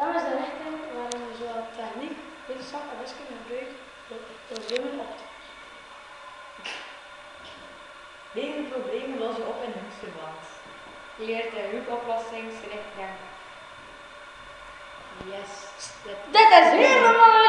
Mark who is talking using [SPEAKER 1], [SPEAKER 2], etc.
[SPEAKER 1] Dat is de richting waarin we zowel techniek, wetenschap en wiskunde gebruiken door problemen op te
[SPEAKER 2] Deze problemen los je op in hoekverband. Je leert de hoekoplossing denken. Yes. Dit
[SPEAKER 1] is helemaal!